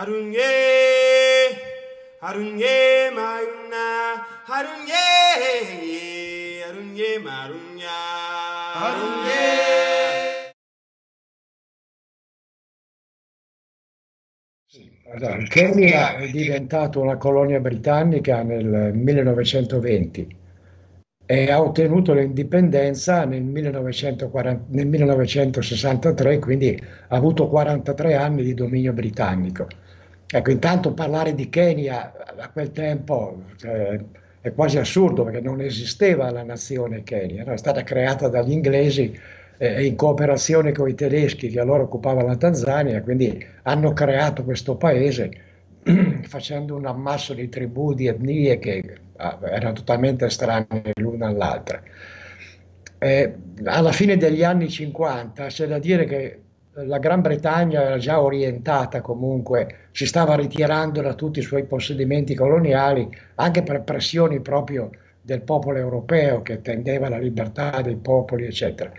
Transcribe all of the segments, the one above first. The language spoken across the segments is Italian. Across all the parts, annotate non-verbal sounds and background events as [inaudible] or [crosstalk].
harunye harunye mayuna harunye harunye marunya harunye Allora, il Kenya è diventato una colonia britannica nel 1920 e ha ottenuto l'indipendenza nel, 1940, nel 1963, quindi ha avuto 43 anni di dominio britannico. Ecco, intanto parlare di Kenya a quel tempo cioè, è quasi assurdo perché non esisteva la nazione Kenya, era stata creata dagli inglesi eh, in cooperazione con i tedeschi che allora occupavano la Tanzania, quindi hanno creato questo paese [clears throat] facendo un ammasso di tribù, di etnie che ah, erano totalmente estranee l'una all'altra. Eh, alla fine degli anni 50 c'è da dire che la Gran Bretagna era già orientata comunque, si stava ritirando da tutti i suoi possedimenti coloniali, anche per pressioni proprio del popolo europeo che tendeva alla libertà dei popoli, eccetera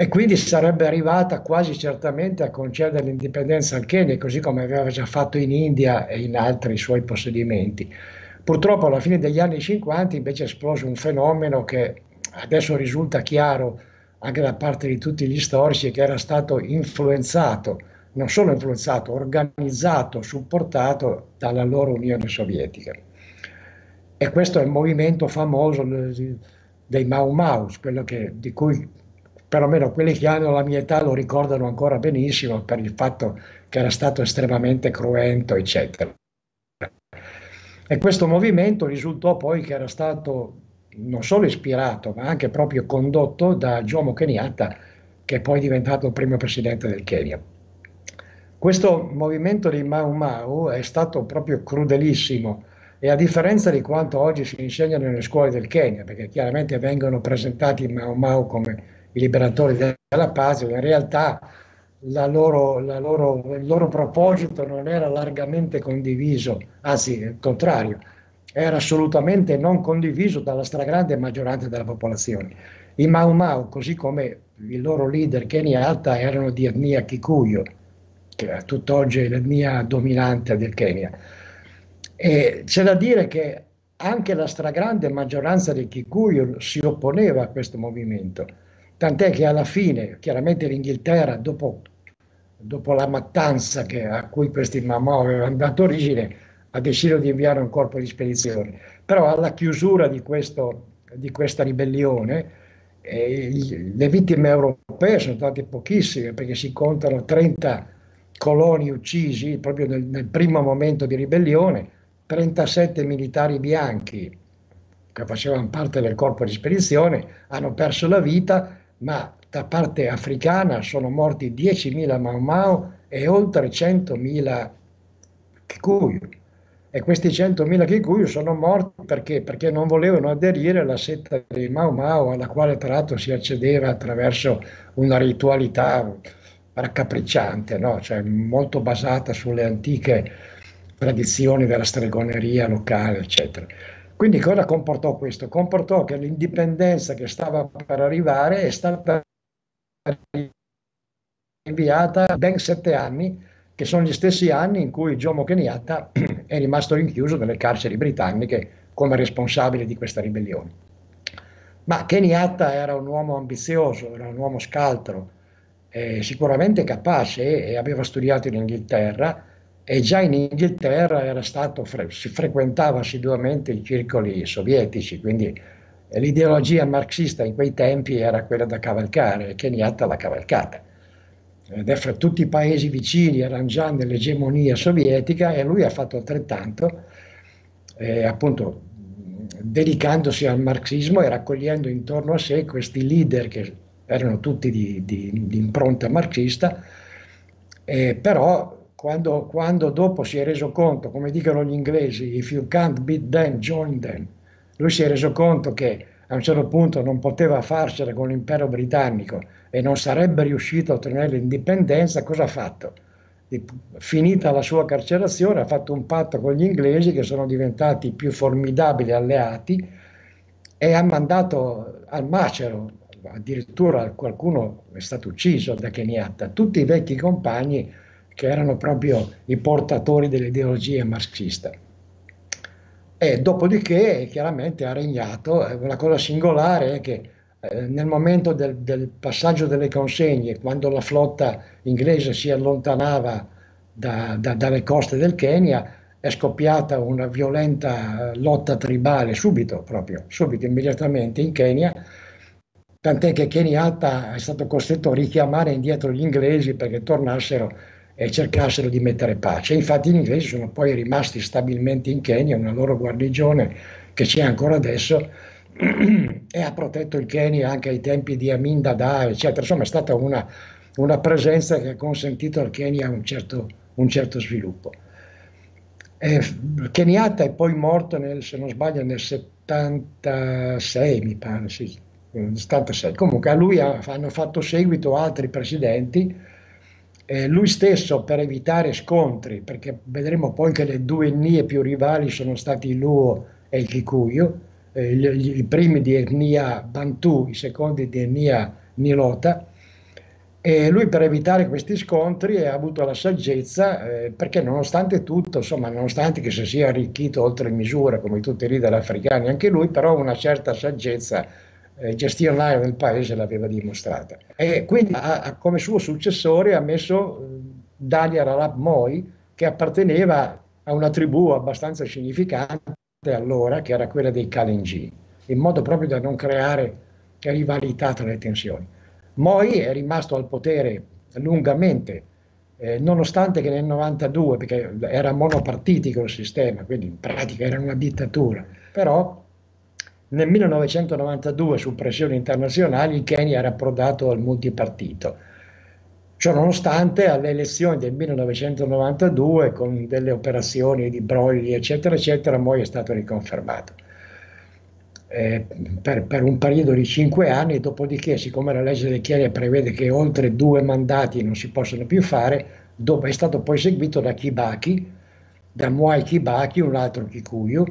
e quindi sarebbe arrivata quasi certamente a concedere l'indipendenza al Kenya, così come aveva già fatto in India e in altri suoi possedimenti. Purtroppo alla fine degli anni 50 invece è esploso un fenomeno che adesso risulta chiaro anche da parte di tutti gli storici che era stato influenzato, non solo influenzato, organizzato, supportato dalla loro Unione Sovietica. E questo è il movimento famoso dei Mau Mau, quello che, di cui perlomeno quelli che hanno la mia età lo ricordano ancora benissimo per il fatto che era stato estremamente cruento, eccetera. E questo movimento risultò poi che era stato non solo ispirato, ma anche proprio condotto da Jomo Kenyatta, che è poi diventato il primo presidente del Kenya. Questo movimento di Mau Mau è stato proprio crudelissimo e a differenza di quanto oggi si insegna nelle scuole del Kenya, perché chiaramente vengono presentati i Mau Mau come i liberatori della pace, in realtà la loro, la loro, il loro proposito non era largamente condiviso, anzi il contrario, era assolutamente non condiviso dalla stragrande maggioranza della popolazione. I Mau Mau, così come il loro leader Kenyatta, erano di etnia Kikuyu, che è tutt'oggi l'etnia dominante del Kenya. E c'è da dire che anche la stragrande maggioranza dei Kikuyu si opponeva a questo movimento tant'è che alla fine, chiaramente l'Inghilterra, dopo, dopo la mattanza che, a cui questi Mamò avevano dato origine, ha deciso di inviare un corpo di spedizione. Però alla chiusura di, questo, di questa ribellione, eh, le vittime europee sono state pochissime, perché si contano 30 coloni uccisi proprio nel, nel primo momento di ribellione, 37 militari bianchi che facevano parte del corpo di spedizione hanno perso la vita ma da parte africana sono morti 10.000 Mau Mau e oltre 100.000 Kikuyu. E questi 100.000 Kikuyu sono morti perché? perché non volevano aderire alla setta dei Mau Mau, alla quale tra l'altro si accedeva attraverso una ritualità raccapricciante, no? cioè molto basata sulle antiche tradizioni della stregoneria locale, eccetera. Quindi cosa comportò questo? Comportò che l'indipendenza che stava per arrivare è stata inviata ben sette anni, che sono gli stessi anni in cui Jomo Kenyatta [clears throat] è rimasto rinchiuso nelle carceri britanniche come responsabile di questa ribellione. Ma Kenyatta era un uomo ambizioso, era un uomo scaltro, eh, sicuramente capace e aveva studiato in Inghilterra e già in Inghilterra stato, si frequentava assiduamente i circoli sovietici, quindi l'ideologia marxista in quei tempi era quella da cavalcare e Kenyatta l'ha cavalcata. Ed è fra tutti i paesi vicini erano già nell'egemonia sovietica e lui ha fatto altrettanto, eh, appunto dedicandosi al marxismo e raccogliendo intorno a sé questi leader che erano tutti di, di, di impronta marxista, eh, però quando, quando, dopo si è reso conto, come dicono gli inglesi, if you can't beat them, join them, lui si è reso conto che a un certo punto non poteva farcela con l'impero britannico e non sarebbe riuscito a ottenere l'indipendenza, cosa ha fatto? Finita la sua carcerazione, ha fatto un patto con gli inglesi che sono diventati i più formidabili alleati e ha mandato al macero, addirittura qualcuno è stato ucciso da Kenyatta, tutti i vecchi compagni che erano proprio i portatori dell'ideologia marxista. E dopodiché chiaramente ha regnato, una cosa singolare è che eh, nel momento del, del, passaggio delle consegne, quando la flotta inglese si allontanava da, da, dalle coste del Kenya, è scoppiata una violenta lotta tribale subito, proprio, subito, immediatamente in Kenya, tant'è che Kenyatta è stato costretto a richiamare indietro gli inglesi perché tornassero e cercassero di mettere pace. Infatti gli inglesi sono poi rimasti stabilmente in Kenya, una loro guarnigione che c'è ancora adesso [clears throat] e ha protetto il Kenya anche ai tempi di Amin Dada, eccetera. Insomma è stata una, una presenza che ha consentito al Kenya un certo, un certo sviluppo. E Kenyatta è poi morto, nel, se non sbaglio, nel 76, mi pare, sì, 76. Comunque a lui hanno fatto seguito altri presidenti eh, lui stesso per evitare scontri, perché vedremo poi che le due etnie più rivali sono stati il Luo e il Kikuyu, eh, i primi di etnia Bantu, i secondi di etnia Nilota, e lui per evitare questi scontri ha avuto la saggezza, eh, perché nonostante tutto, insomma, nonostante che si sia arricchito oltre misura come tutti i leader africani, anche lui però una certa saggezza eh, gestionale del paese l'aveva dimostrata. E quindi ha, come suo successore ha messo eh, Daniel Arab Moi, che apparteneva a una tribù abbastanza significante allora, che era quella dei Kalenji, in modo proprio da non creare rivalità tra le tensioni. Moi è rimasto al potere lungamente, eh, nonostante che nel 92, perché era monopartitico il sistema, quindi in pratica era una dittatura, però nel 1992, su pressioni internazionali, il Kenya era approdato al multipartito. Ciò nonostante, alle elezioni del 1992, con delle operazioni di brogli, eccetera, eccetera, Moi è stato riconfermato. Eh, per, per, un periodo di cinque anni, dopodiché, siccome la legge del Kenya prevede che oltre due mandati non si possono più fare, dopo è stato poi seguito da Kibaki, da Mwai Kibaki, un altro Kikuyu,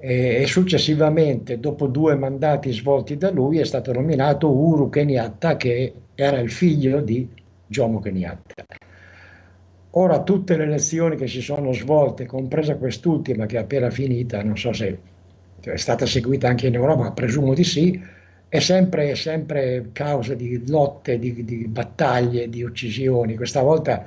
e, successivamente, dopo due mandati svolti da lui, è stato nominato Uru Kenyatta, che era il figlio di Jomo Kenyatta. Ora tutte le elezioni che si sono svolte, compresa quest'ultima che è appena finita, non so se è stata seguita anche in Europa, presumo di sì, è sempre, sempre causa di lotte, di, di battaglie, di uccisioni. Questa volta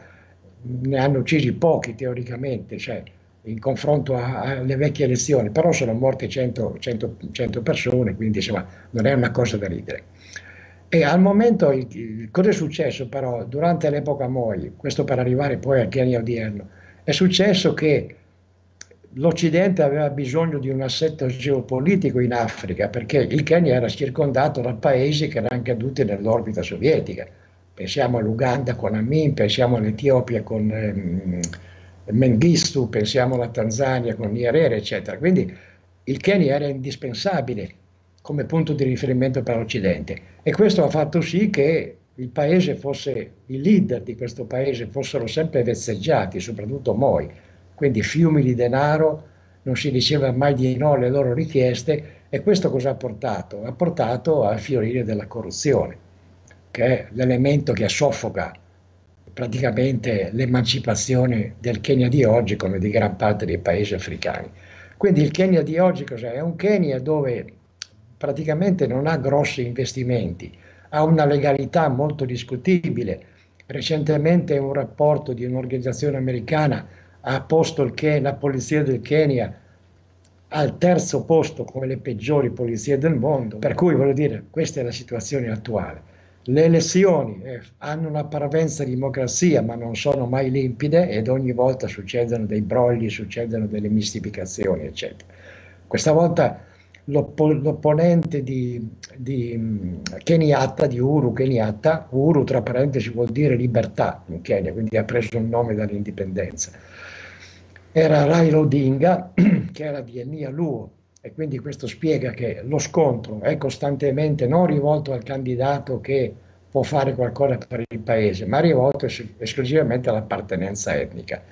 ne hanno uccisi pochi teoricamente, cioè in confronto alle vecchie elezioni, però sono morte 100, 100, 100 persone, quindi insomma non è una cosa da ridere. E al momento, cosa è successo però durante l'epoca Moi, questo per arrivare poi al Kenya odierno, è successo che l'Occidente aveva bisogno di un assetto geopolitico in Africa, perché il Kenya era circondato da paesi che erano caduti nell'orbita sovietica. Pensiamo all'Uganda con Amin, pensiamo all'Etiopia con... Ehm, Mengistu, pensiamo alla Tanzania con Nyerere, eccetera. Quindi il Kenya era indispensabile come punto di riferimento per l'Occidente e questo ha fatto sì che il paese fosse, i leader di questo paese fossero sempre vezzeggiati, soprattutto Moi, quindi fiumi di denaro, non si diceva mai di no alle loro richieste e questo cosa ha portato? Ha portato al fiorire della corruzione, che è l'elemento che soffoca praticamente l'emancipazione del Kenya di oggi come di gran parte dei paesi africani. Quindi il Kenya di oggi cos'è? È un Kenya dove praticamente non ha grossi investimenti, ha una legalità molto discutibile. Recentemente un rapporto di un'organizzazione americana ha posto il, la polizia del Kenya al terzo posto come le peggiori polizie del mondo, per cui voglio dire, questa è la situazione attuale. Le elezioni eh, hanno una parvenza di democrazia, ma non sono mai limpide ed ogni volta succedono dei brogli, succedono delle mistificazioni, eccetera. Questa volta l'oppo- l'opponente di, di mm, Kenyatta, di Uru Kenyatta, Uru tra parentesi vuol dire libertà in Kenya, quindi ha preso il nome dall'indipendenza, era Raila Odinga, [clears throat] che era di Enia Luo, e quindi questo spiega che lo scontro è costantemente non rivolto al candidato che può fare qualcosa per il paese, ma rivolto es- esclusivamente all'appartenenza etnica.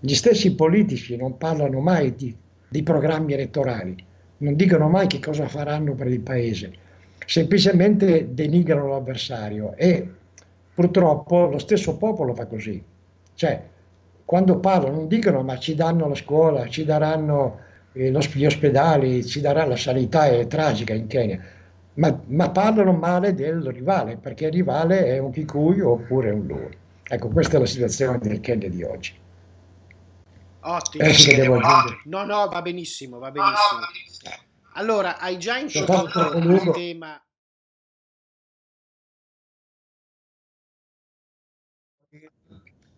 Gli stessi politici non parlano mai di, di programmi elettorali, non dicono mai che cosa faranno per il paese, semplicemente denigrano l'avversario e purtroppo lo stesso popolo fa così. Cioè, quando parlano non dicono ma ci danno la scuola, ci daranno gli ospedali, ci darà la sanità, è tragica in Kenya, ma, ma, parlano male del rivale, perché il rivale è un Kikuyu oppure un Luo. Ecco, questa è la situazione del Kenya di oggi. Ottimo. Eh, no, no, va benissimo, va benissimo. Allora, hai già introdotto il tema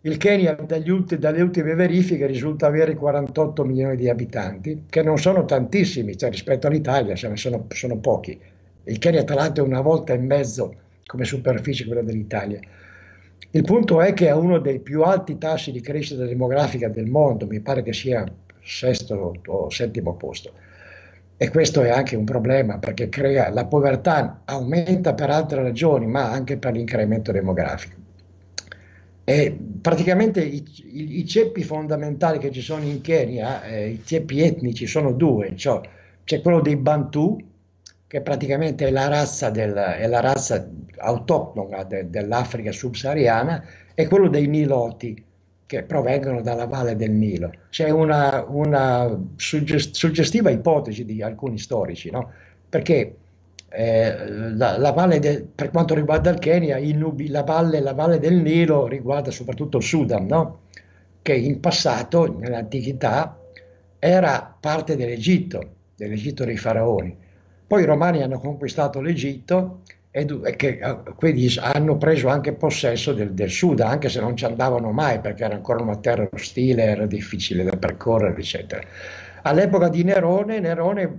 Il Kenya ulti, dalle ultime verifiche risulta avere 48 milioni di abitanti, che non sono tantissimi, cioè rispetto all'Italia sono, sono, pochi. Il Kenya tra l'altro è una volta e mezzo come superficie quella dell'Italia. Il punto è che ha uno dei più alti tassi di crescita demografica del mondo, mi pare che sia sesto o settimo posto. E questo è anche un problema perché crea, la povertà aumenta per altre ragioni, ma anche per l'incremento demografico. E praticamente i, i, i, ceppi fondamentali che ci sono in Kenya, eh, i ceppi etnici, sono due. Cioè, c'è quello dei Bantu, che praticamente è la razza, del, è la razza autoctona de, dell'Africa subsahariana, e quello dei Niloti, che provengono dalla valle del Nilo. C'è una, una suggestiva ipotesi di alcuni storici, no? perché eh, la, la, valle de, per quanto riguarda il Kenya, il Nubi, la, valle, la, valle, del Nilo riguarda soprattutto il Sudan, no? che in passato, nell'antichità, era parte dell'Egitto, dell'Egitto dei faraoni. Poi i romani hanno conquistato l'Egitto e, che, eh, quindi hanno preso anche possesso del, del Sudan, anche se non ci andavano mai perché era ancora una terra ostile, era difficile da percorrere, eccetera. All'epoca di Nerone, Nerone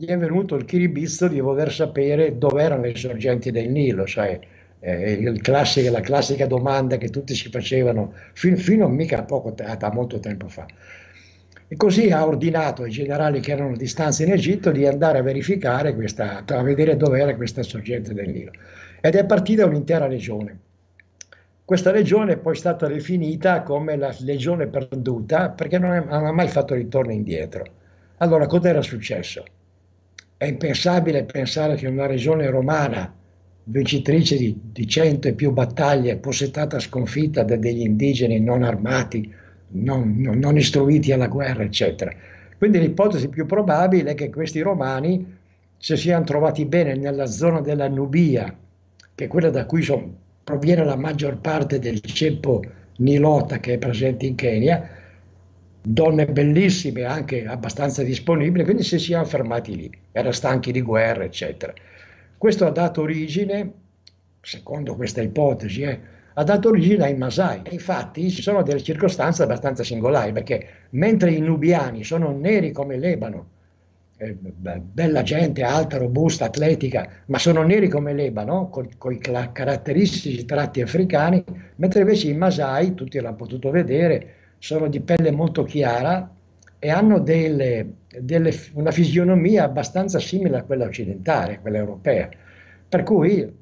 gli è venuto il chiribizzo di voler sapere dove erano le sorgenti del Nilo, cioè eh, classico, la classica domanda che tutti si facevano fin, fino a mica poco, a molto tempo fa. E così ha ordinato ai generali che erano a distanza in Egitto di andare a verificare questa, a vedere dove era questa sorgente del Nilo. Ed è partita un'intera legione. Questa legione è poi stata definita come la legione perduta perché non, è, non ha mai fatto ritorno indietro. Allora, cosa era successo? È impensabile pensare che una regione romana, vincitrice di, di cento e più battaglie, possetata sconfitta da degli indigeni non armati, non, non, non istruiti alla guerra, eccetera. Quindi l'ipotesi più probabile è che questi romani si siano trovati bene nella zona della Nubia, che è quella da cui son, proviene la maggior parte del ceppo nilota che è presente in Kenya, donne bellissime, anche abbastanza disponibili, quindi si siano fermati lì, erano stanchi di guerra, eccetera. Questo ha dato origine, secondo questa ipotesi, eh, ha dato origine ai Masai. infatti ci sono delle circostanze abbastanza singolari, perché mentre i nubiani sono neri come l'ebano, eh, bella gente, alta, robusta, atletica, ma sono neri come l'ebano, con, i caratteristici tratti africani, mentre invece i Masai, tutti l'hanno potuto vedere, sono di pelle molto chiara e hanno delle, delle, una fisionomia abbastanza simile a quella occidentale, quella europea. Per cui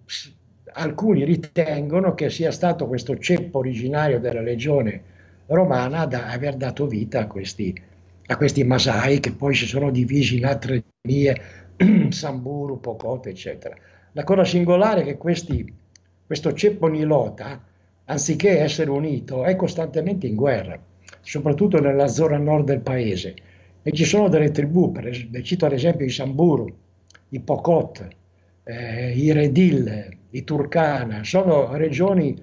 alcuni ritengono che sia stato questo ceppo originario della legione romana ad aver dato vita a questi, a questi Masai che poi si sono divisi in altre etnie, [clears throat] Samburu, Pokot, eccetera. La cosa singolare è che questi, questo ceppo nilota anziché essere unito, è costantemente in guerra, soprattutto nella zona nord del paese. E ci sono delle tribù, per cito ad esempio i Samburu, i Pokot, eh, i Redil, i Turkana, sono regioni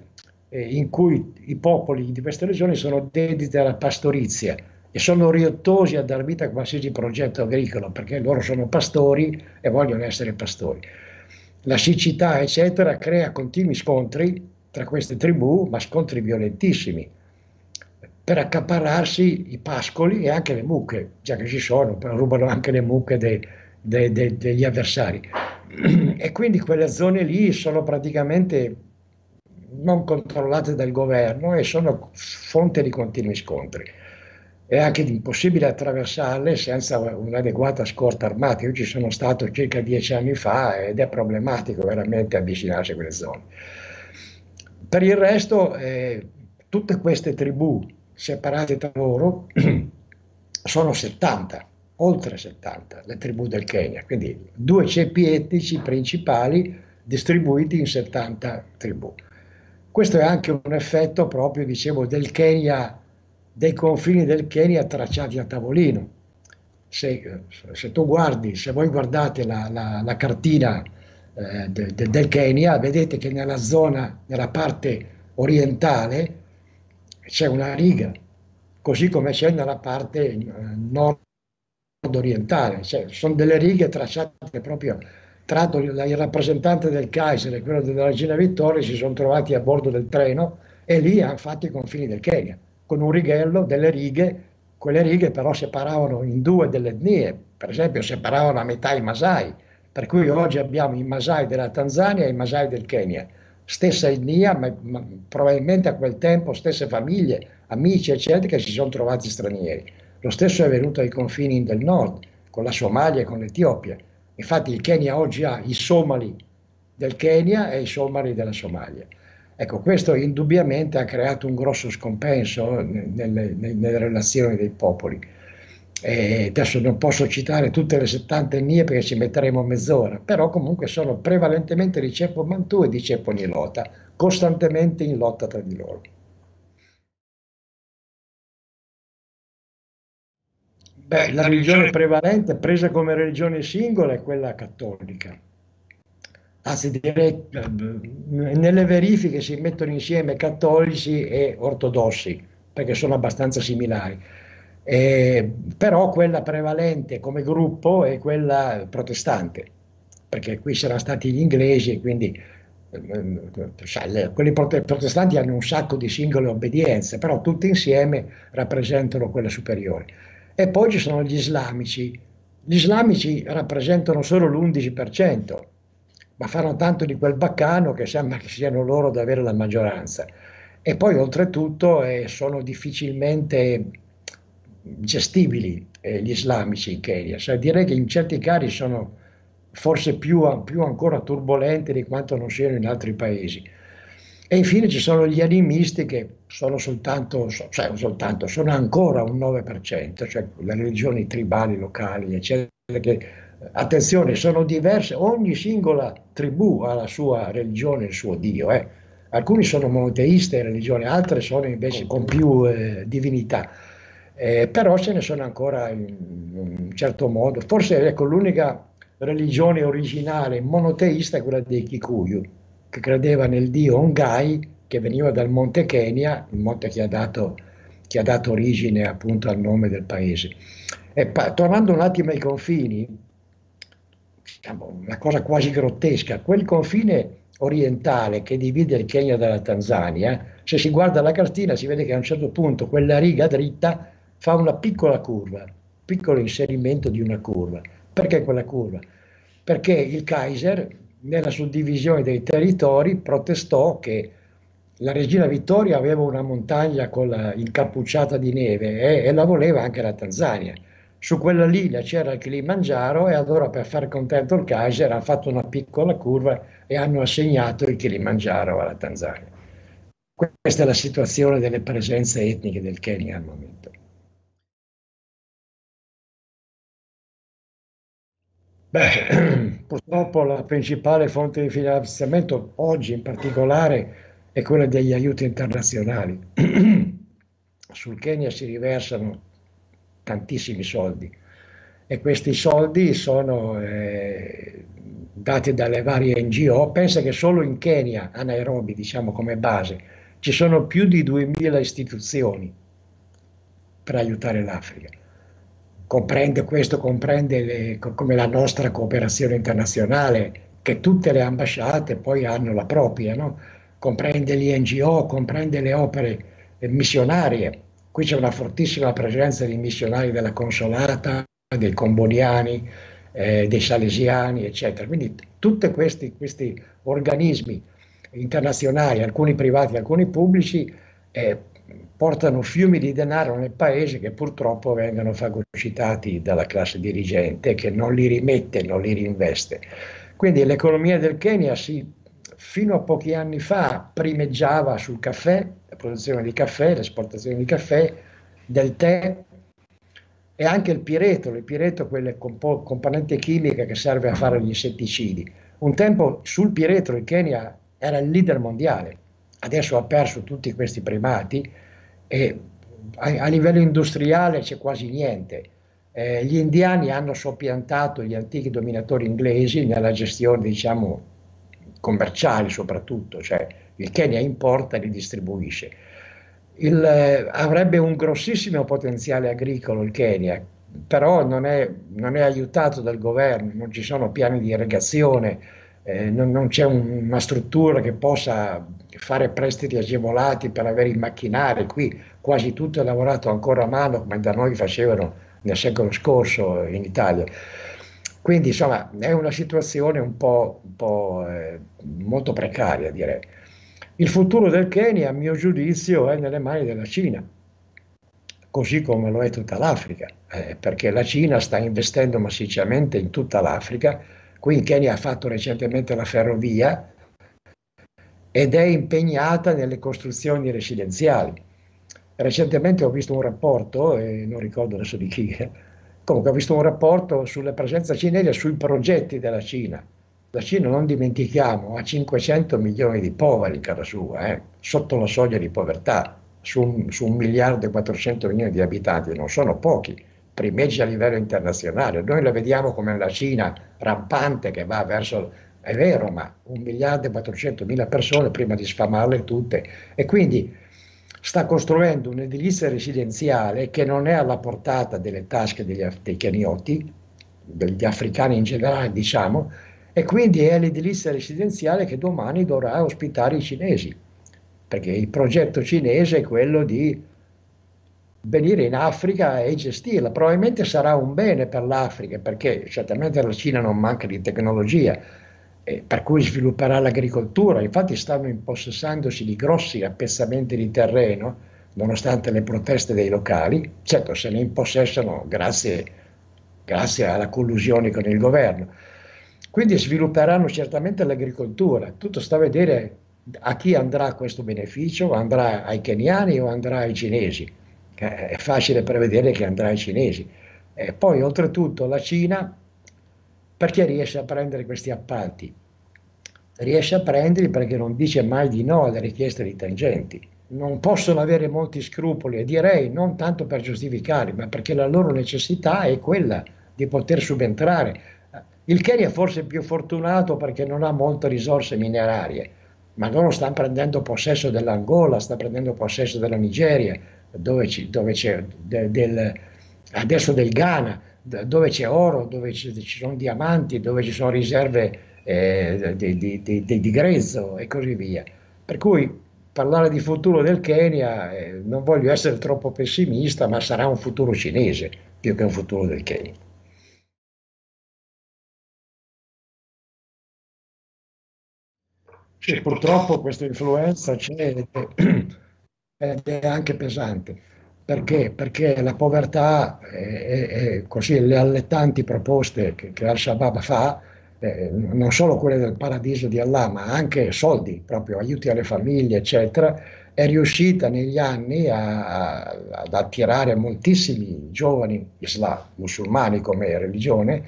eh, in cui i popoli di queste regioni sono dediti alla pastorizia e sono riottosi a dar vita a qualsiasi progetto agricolo perché loro sono pastori e vogliono essere pastori. La siccità, eccetera, crea continui scontri tra queste tribù, ma scontri violentissimi, per accaparrarsi i pascoli e anche le mucche, già che ci sono, però rubano anche le mucche dei, dei, dei, degli avversari. [clears throat] E quindi quelle zone lì sono praticamente non controllate dal governo e sono fonte di continui scontri. È anche impossibile attraversarle senza un'adeguata scorta armata. Io ci sono stato circa dieci anni fa ed è problematico veramente avvicinarsi a quelle zone. Per il resto, eh, tutte queste tribù separate tra loro [clears throat] sono 70, oltre 70, le tribù del Kenya, quindi due ceppi etnici principali distribuiti in 70 tribù. Questo è anche un effetto proprio, dicevo, del Kenya, dei confini del Kenya tracciati a tavolino. Se, se tu guardi, se voi guardate la, la, la cartina eh, de, de, del Kenya, vedete che nella zona, nella parte orientale, c'è una riga, così come c'è nella parte eh, nord-orientale, cioè, sono delle righe tracciate proprio tratto il rappresentante del Kaiser e quello della Regina Vittoria si sono trovati a bordo del treno e lì hanno fatto i confini del Kenya, con un righello, delle righe, quelle righe però separavano in due delle etnie, per esempio separavano a metà i Masai, per cui oggi abbiamo i Masai della Tanzania e i Masai del Kenya, stessa etnia, ma, ma probabilmente a quel tempo stesse famiglie, amici eccetera che si sono trovati stranieri. Lo stesso è avvenuto ai confini del nord, con la Somalia e con l'Etiopia Infatti il Kenya oggi ha i somali del Kenya e i somali della Somalia. Ecco, questo indubbiamente ha creato un grosso scompenso nelle, nelle relazioni dei popoli. E adesso non posso citare tutte le 70 etnie perché ci metteremo mezz'ora, però comunque sono prevalentemente di ceppo mantù e di ceppo nilota, costantemente in lotta tra di loro. Beh, la religione prevalente, presa come religione singola, è quella cattolica. Anzi, direi, eh, nelle verifiche si mettono insieme cattolici e ortodossi, perché sono abbastanza similari. Eh, però quella prevalente come gruppo è quella protestante, perché qui saranno stati gli inglesi, quindi eh, quelli protestanti hanno un sacco di singole obbedienze, però tutti insieme rappresentano quella superiore. E poi ci sono gli islamici. Gli islamici rappresentano solo l'11%, ma fanno tanto di quel baccano che sembra che siano loro ad avere la maggioranza. E poi oltretutto eh, sono difficilmente gestibili eh, gli islamici in Kenya. Cioè, direi che in certi casi sono forse più, più ancora turbolenti di quanto non siano in altri paesi. E infine ci sono gli animisti che sono soltanto, cioè soltanto, sono ancora un 9%, cioè le religioni tribali locali, eccetera, che attenzione, sono diverse, ogni singola tribù ha la sua religione, il suo Dio. Eh. Alcuni sono monoteiste in religione, altre sono invece con più eh, divinità. Eh, però ce ne sono ancora in, un certo modo. Forse ecco, l'unica religione originale monoteista è quella dei Kikuyu, che credeva nel dio Ongai che veniva dal monte Kenya, il monte che ha dato, che ha dato origine appunto al nome del paese. E pa- tornando un attimo ai confini, diciamo, una cosa quasi grottesca, quel confine orientale che divide il Kenya dalla Tanzania, se si guarda la cartina si vede che a un certo punto quella riga dritta fa una piccola curva, piccolo inserimento di una curva. Perché quella curva? Perché il Kaiser nella suddivisione dei territori protestò che la regina Vittoria aveva una montagna la incappucciata di neve e, e, la voleva anche la Tanzania. Su quella linea c'era il Kilimangiaro e allora per far contento il Kaiser hanno fatto una piccola curva e hanno assegnato il Kilimangiaro alla Tanzania. Questa è la situazione delle presenze etniche del Kenya al momento. Beh, [clears throat] purtroppo la principale fonte di finanziamento oggi in particolare è quella degli aiuti internazionali. [clears throat] Sul Kenya si riversano tantissimi soldi e questi soldi sono eh, dati dalle varie NGO. Pensa che solo in Kenya, a Nairobi, diciamo come base, ci sono più di 2000 istituzioni per aiutare l'Africa comprende questo, comprende le, come la nostra cooperazione internazionale, che tutte le ambasciate poi hanno la propria, no? comprende gli NGO, comprende le opere missionarie. Qui c'è una fortissima presenza di missionari della Consolata, dei Comboniani, eh, dei Salesiani, eccetera. Quindi tutti questi, questi organismi internazionali, alcuni privati, alcuni pubblici, eh, portano fiumi di denaro nel paese che purtroppo vengono fagocitati dalla classe dirigente che non li rimette, non li reinveste. Quindi l'economia del Kenya si, fino a pochi anni fa primeggiava sul caffè, la produzione di caffè, l'esportazione di caffè, del tè e anche il pireto, il pireto quelle compo- componente chimica che serve a fare gli insetticidi. Un tempo sul piretro il Kenya era il leader mondiale adesso ha perso tutti questi primati e a, a livello industriale c'è quasi niente. Eh, gli indiani hanno soppiantato gli antichi dominatori inglesi nella gestione, diciamo, commerciale soprattutto, cioè il Kenya importa e li distribuisce. Il, eh, avrebbe un grossissimo potenziale agricolo il Kenya, però non è, non è, aiutato dal governo, non ci sono piani di irrigazione, eh, non, non, c'è un, una struttura che possa fare prestiti agevolati per avere i macchinari. Qui quasi tutto è lavorato ancora a mano come da noi facevano nel secolo scorso in Italia. Quindi insomma è una situazione un po', un po' eh, molto precaria direi. Il futuro del Kenya, a mio giudizio, è nelle mani della Cina, così come lo è tutta l'Africa, eh, perché la Cina sta investendo massicciamente in tutta l'Africa. Qui in Kenya ha fatto recentemente la ferrovia ed è impegnata nelle costruzioni residenziali. Recentemente ho visto un rapporto, e non ricordo adesso di chi, comunque ho visto un rapporto sulla presenza cinese sui progetti della Cina la Cina, non dimentichiamo, ha 500 milioni di poveri in casa sua, eh, sotto la soglia di povertà, su un, su un miliardo e 400 milioni di abitanti, non sono pochi, primeggi a livello internazionale. Noi la vediamo come la Cina rampante che va verso, è vero, ma un miliardo e 400 mila persone prima di sfamarle tutte. E quindi sta costruendo un'edilizia residenziale che non è alla portata delle tasche degli, dei chianiotti, degli africani in generale, diciamo, e quindi è l'edilizia residenziale che domani dovrà ospitare i cinesi, perché il progetto cinese è quello di venire in Africa e gestirla. Probabilmente sarà un bene per l'Africa, perché certamente la Cina non manca di tecnologia, eh, per cui svilupperà l'agricoltura. Infatti stanno impossessandosi di grossi appezzamenti di terreno, nonostante le proteste dei locali. Certo, se ne impossessano grazie, grazie alla collusione con il governo quindi svilupperanno certamente l'agricoltura, tutto sta a vedere a chi andrà questo beneficio, andrà ai keniani o andrà ai cinesi. È facile prevedere che andrà ai cinesi. E poi oltretutto la Cina, perché riesce a prendere questi appalti? Riesce a prenderli perché non dice mai di no alle richieste di tangenti. Non possono avere molti scrupoli e direi non tanto per giustificarli, ma perché la loro necessità è quella di poter subentrare il Kenya è forse più fortunato perché non ha molte risorse minerarie, ma loro stanno prendendo possesso dell'Angola, stanno prendendo possesso della Nigeria, dove, ci, dove c'è de, del, adesso del Ghana, dove c'è oro, dove ci, ci sono diamanti, dove ci sono riserve eh, di, di, di, di, grezzo e così via. Per cui parlare di futuro del Kenya, eh, non voglio essere troppo pessimista, ma sarà un futuro cinese più che un futuro del Kenya. Sì, purtroppo questa influenza c'è [clears throat] ed è anche pesante. Perché? Perché la povertà e, e così le allettanti proposte che, che Al-Shabaab fa, eh, non solo quelle del paradiso di Allah, ma anche soldi, proprio aiuti alle famiglie, eccetera, è riuscita negli anni a, a, ad attirare moltissimi giovani islam, musulmani come religione,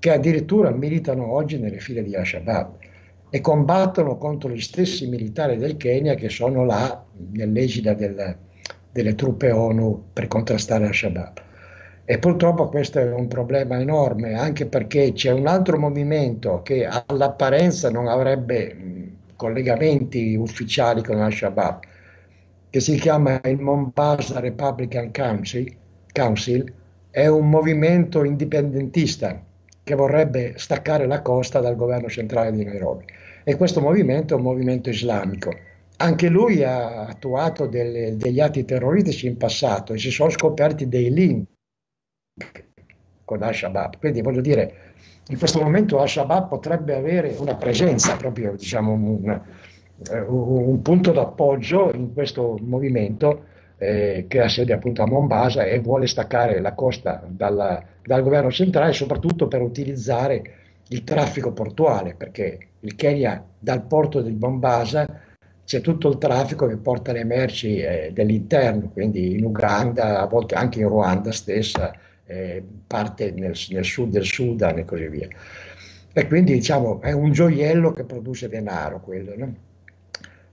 che addirittura militano oggi nelle file di Al-Shabaab e combattono contro gli stessi militari del Kenya che sono là nell'egida del, delle truppe ONU per contrastare Al-Shabaab. E purtroppo questo è un problema enorme, anche perché c'è un altro movimento che all'apparenza non avrebbe collegamenti ufficiali con Al-Shabaab, che si chiama il Mombasa Republican Council, Council è un movimento indipendentista che vorrebbe staccare la costa dal governo centrale di Nairobi e questo movimento è un movimento islamico. Anche lui ha attuato delle, degli atti terroristici in passato e si sono scoperti dei link con Al-Shabaab. Quindi voglio dire, in questo momento Al-Shabaab potrebbe avere una presenza, proprio diciamo un, un punto d'appoggio in questo movimento eh, che ha sede appunto a Mombasa e vuole staccare la costa dalla, dal governo centrale soprattutto per utilizzare il traffico portuale, perché il Kenya dal porto di Bombasa c'è tutto il traffico che porta le merci eh, dell'interno, quindi in Uganda, a volte anche in Ruanda stessa, eh, parte nel, nel, sud del Sudan e così via. E quindi diciamo è un gioiello che produce denaro quello. No?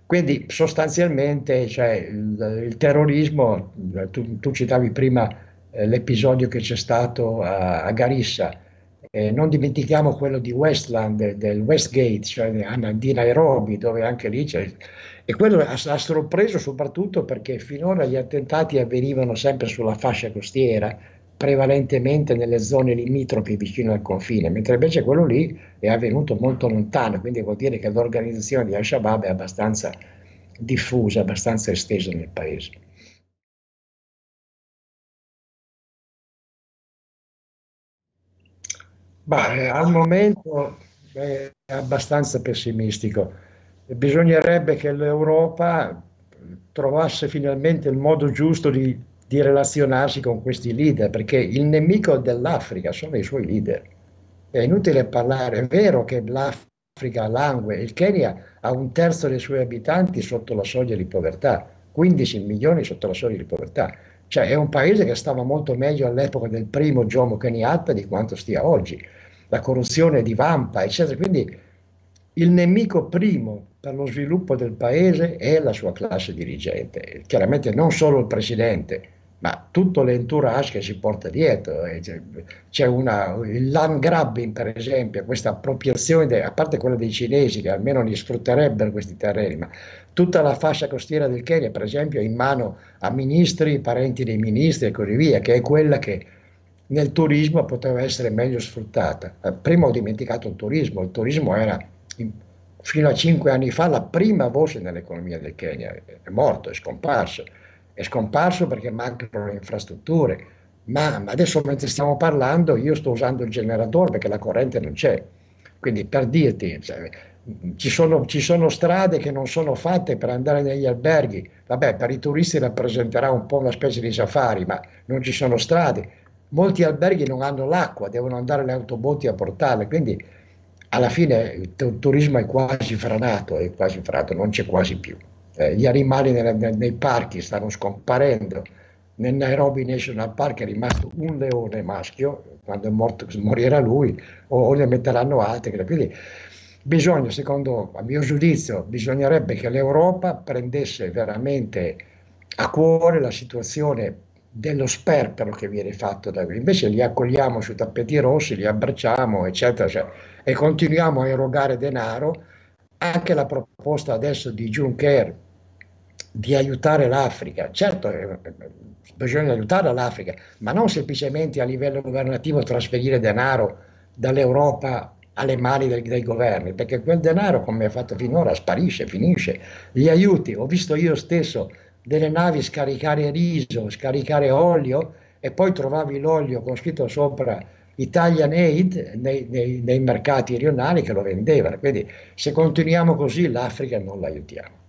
Quindi sostanzialmente cioè, il, il, terrorismo, tu, tu citavi prima eh, l'episodio che c'è stato a, a Garissa, eh, non dimentichiamo quello di Westland, del Westgate, cioè di Nairobi, dove anche lì c'è... E quello ha, ha sorpreso soprattutto perché finora gli attentati avvenivano sempre sulla fascia costiera, prevalentemente nelle zone limitrofe vicino al confine, mentre invece quello lì è avvenuto molto lontano, quindi vuol dire che l'organizzazione di Al-Shabaab è abbastanza diffusa, abbastanza estesa nel paese. Beh, al momento è abbastanza pessimistico. Bisognerebbe che l'Europa trovasse finalmente il modo giusto di, di relazionarsi con questi leader, perché il nemico dell'Africa sono i suoi leader. È inutile parlare, è vero che l'Africa langue, il Kenya ha un terzo dei suoi abitanti sotto la soglia di povertà, 15 milioni sotto la soglia di povertà. Cioè è un paese che stava molto meglio all'epoca del primo Jomo Kenyatta di quanto stia oggi la corruzione divampa, eccetera. Quindi il nemico primo per lo sviluppo del paese è la sua classe dirigente, chiaramente non solo il presidente, ma tutto l'entourage che si porta dietro. C'è una, il land grabbing, per esempio, questa appropriazione, a parte quella dei cinesi che almeno li sfrutterebbero questi terreni, ma tutta la fascia costiera del Kenya, per esempio, è in mano a ministri, parenti dei ministri e così via, che è quella che nel turismo poteva essere meglio sfruttata. Eh, prima ho dimenticato il turismo, il turismo era fino a cinque anni fa la prima voce nell'economia del Kenya, è morto, è scomparso, è scomparso perché mancano le infrastrutture, ma adesso mentre stiamo parlando io sto usando il generatore perché la corrente non c'è, quindi per dirti, cioè, ci, sono, ci sono strade che non sono fatte per andare negli alberghi, vabbè per i turisti rappresenterà un po' una specie di safari, ma non ci sono strade, molti alberghi non hanno l'acqua, devono andare le autobotti a portarle, quindi alla fine il turismo è quasi franato, è quasi franato, non c'è quasi più. Eh, gli animali nei, nei, parchi stanno scomparendo. Nel Nairobi National Park è rimasto un leone maschio, quando è morto morirà lui, o, o ne metteranno altri. Quindi bisogna, secondo a mio giudizio, bisognerebbe che l'Europa prendesse veramente a cuore la situazione dello sperpero che viene fatto da qui. Invece li accogliamo sui tappeti rossi, li abbracciamo, eccetera, cioè, e continuiamo a erogare denaro. Anche la proposta adesso di Juncker di aiutare l'Africa, certo eh, bisogna aiutare l'Africa, ma non semplicemente a livello governativo trasferire denaro dall'Europa alle mani dei, dei, governi, perché quel denaro, come ha fatto finora, sparisce, finisce. Gli aiuti, ho visto io stesso delle navi scaricare riso, scaricare olio e poi trovavi l'olio con scritto sopra Italian Aid nei, nei, nei mercati rionali che lo vendevano. Quindi se continuiamo così l'Africa non l'aiutiamo.